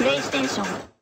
プレイステーション。